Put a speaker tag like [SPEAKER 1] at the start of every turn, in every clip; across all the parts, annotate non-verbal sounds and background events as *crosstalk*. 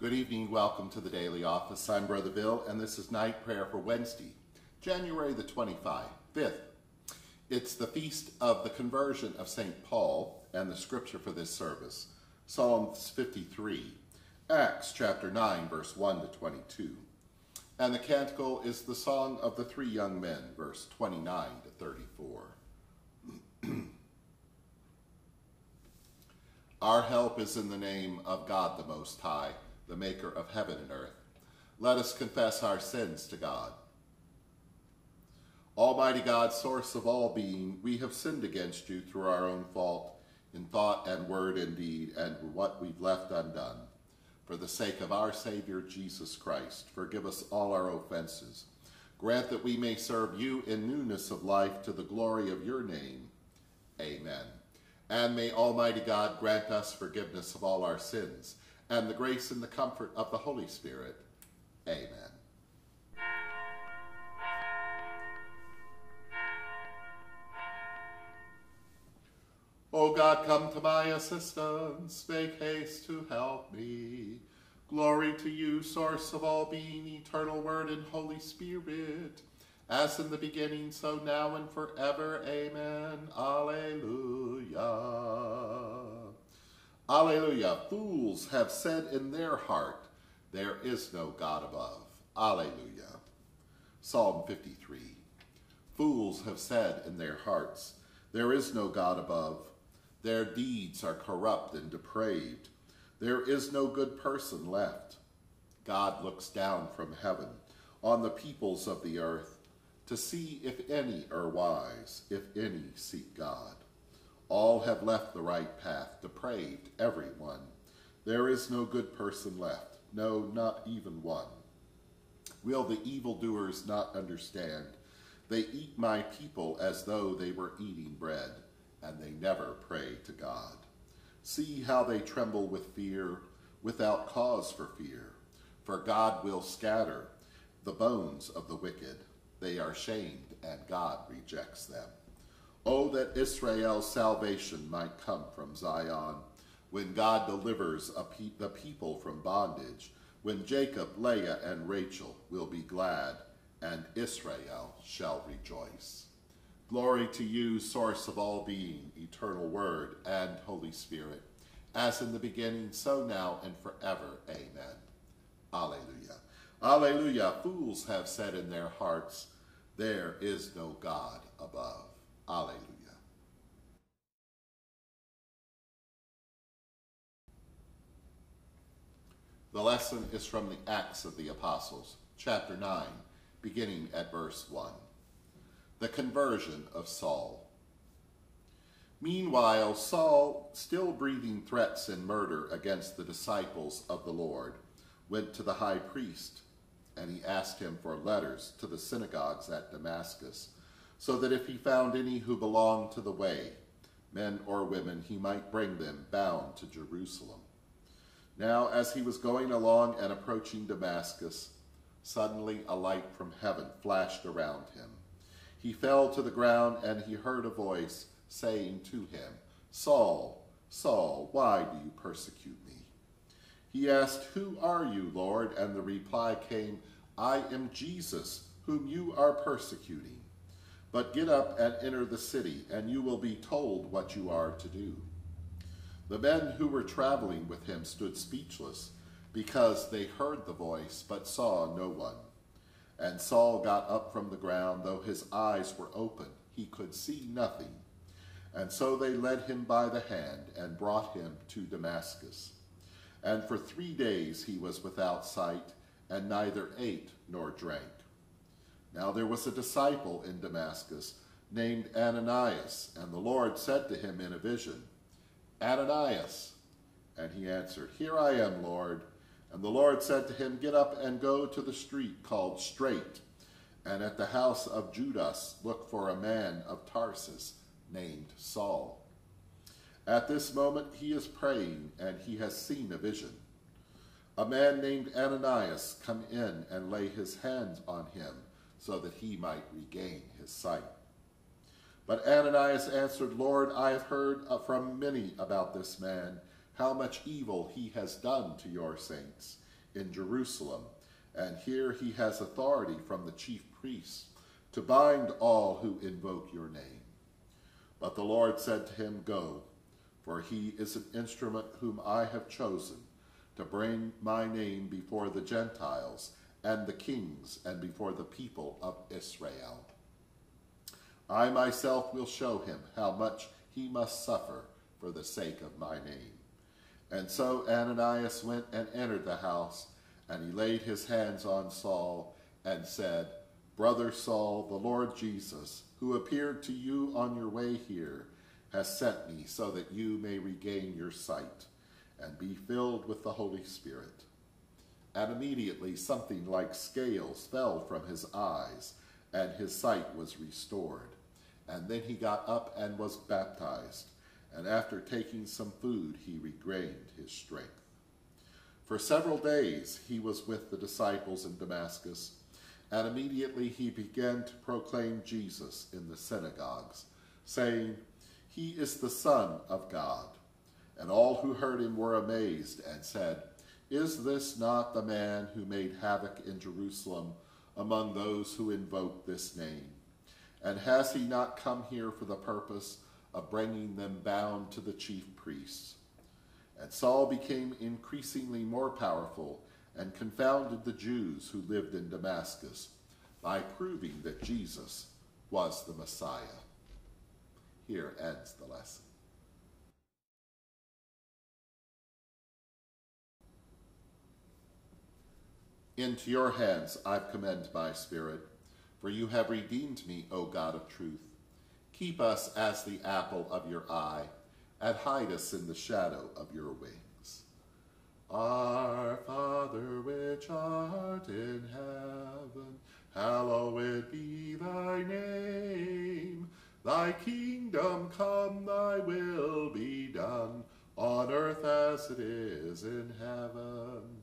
[SPEAKER 1] Good evening. Welcome to the Daily Office. I'm Brother Bill, and this is night prayer for Wednesday, January the 25th. It's the feast of the conversion of St. Paul, and the scripture for this service, Psalms 53, Acts chapter 9, verse 1 to 22. And the canticle is the song of the three young men, verse 29 to 34. *clears throat* Our help is in the name of God the Most High the maker of heaven and earth. Let us confess our sins to God. Almighty God, source of all being, we have sinned against you through our own fault, in thought and word and deed, and what we've left undone. For the sake of our Savior Jesus Christ, forgive us all our offenses. Grant that we may serve you in newness of life to the glory of your name. Amen. And may Almighty God grant us forgiveness of all our sins, and the grace and the comfort of the Holy Spirit. Amen. O God, come to my assistance, make haste to help me. Glory to you, source of all being, eternal word and Holy Spirit, as in the beginning, so now and forever. Amen. Alleluia. Alleluia. Fools have said in their heart, there is no God above. Alleluia. Psalm 53. Fools have said in their hearts, there is no God above. Their deeds are corrupt and depraved. There is no good person left. God looks down from heaven on the peoples of the earth to see if any are wise, if any seek God. All have left the right path, depraved, every one. There is no good person left, no, not even one. Will the evildoers not understand? They eat my people as though they were eating bread, and they never pray to God. See how they tremble with fear, without cause for fear. For God will scatter the bones of the wicked. They are shamed, and God rejects them. Oh, that Israel's salvation might come from Zion, when God delivers pe the people from bondage, when Jacob, Leah, and Rachel will be glad, and Israel shall rejoice. Glory to you, source of all being, eternal word and Holy Spirit, as in the beginning, so now, and forever. Amen. Alleluia. Alleluia. Fools have said in their hearts, there is no God above. Alleluia. The lesson is from the Acts of the Apostles, chapter 9, beginning at verse 1. The conversion of Saul. Meanwhile, Saul, still breathing threats and murder against the disciples of the Lord, went to the high priest, and he asked him for letters to the synagogues at Damascus, so that if he found any who belonged to the way, men or women, he might bring them bound to Jerusalem. Now, as he was going along and approaching Damascus, suddenly a light from heaven flashed around him. He fell to the ground and he heard a voice saying to him, Saul, Saul, why do you persecute me? He asked, Who are you, Lord? And the reply came, I am Jesus, whom you are persecuting. But get up and enter the city, and you will be told what you are to do. The men who were traveling with him stood speechless, because they heard the voice, but saw no one. And Saul got up from the ground, though his eyes were open, he could see nothing. And so they led him by the hand and brought him to Damascus. And for three days he was without sight, and neither ate nor drank. Now there was a disciple in Damascus named Ananias, and the Lord said to him in a vision, Ananias. And he answered, Here I am, Lord. And the Lord said to him, Get up and go to the street called Straight, and at the house of Judas look for a man of Tarsus named Saul. At this moment he is praying, and he has seen a vision. A man named Ananias come in and lay his hands on him, so that he might regain his sight. But Ananias answered, Lord, I have heard uh, from many about this man, how much evil he has done to your saints. in Jerusalem, and here he has authority from the chief priests to bind all who invoke your name. But the Lord said to him, Go, for he is an instrument whom I have chosen to bring my name before the Gentiles and the kings and before the people of Israel. I myself will show him how much he must suffer for the sake of my name. And so Ananias went and entered the house, and he laid his hands on Saul and said, Brother Saul, the Lord Jesus, who appeared to you on your way here, has sent me so that you may regain your sight and be filled with the Holy Spirit. And immediately something like scales fell from his eyes, and his sight was restored. And then he got up and was baptized and after taking some food, he regained his strength. For several days he was with the disciples in Damascus, and immediately he began to proclaim Jesus in the synagogues, saying, He is the Son of God. And all who heard him were amazed and said, Is this not the man who made havoc in Jerusalem among those who invoke this name? And has he not come here for the purpose of bringing them bound to the chief priests. And Saul became increasingly more powerful and confounded the Jews who lived in Damascus by proving that Jesus was the Messiah. Here ends the lesson. Into your hands I've commended my spirit, for you have redeemed me, O God of truth. Keep us as the apple of your eye, and hide us in the shadow of your wings. Our Father which art in heaven, hallowed be thy name. Thy kingdom come, thy will be done, on earth as it is in heaven.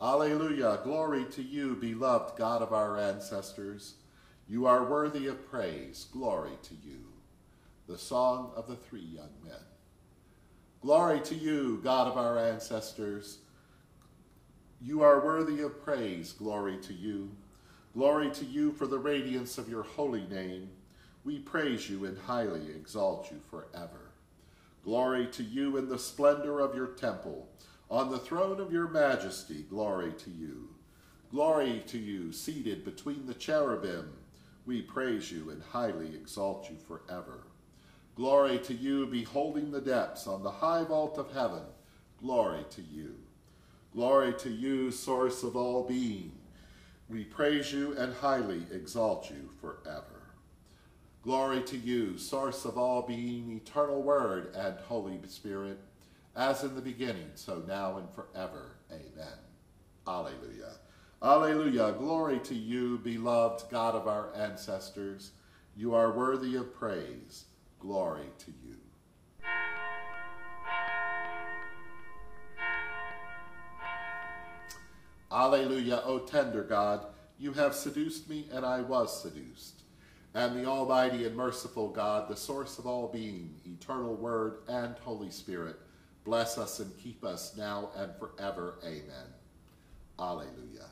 [SPEAKER 1] Alleluia. Glory to you, beloved God of our ancestors. You are worthy of praise. Glory to you. The Song of the Three Young Men. Glory to you, God of our ancestors. You are worthy of praise. Glory to you. Glory to you for the radiance of your holy name. We praise you and highly exalt you forever. Glory to you in the splendor of your temple. On the throne of your majesty, glory to you. Glory to you, seated between the cherubim. We praise you and highly exalt you forever. Glory to you, beholding the depths on the high vault of heaven. Glory to you. Glory to you, source of all being. We praise you and highly exalt you forever. Glory to you, source of all being, eternal word and Holy Spirit, as in the beginning, so now and forever. Amen. Alleluia. Alleluia. Glory to you, beloved God of our ancestors. You are worthy of praise. Glory to you. Alleluia, O tender God, you have seduced me, and I was seduced. And the Almighty and merciful God, the source of all being, eternal Word and Holy Spirit, bless us and keep us now and forever. Amen. Alleluia.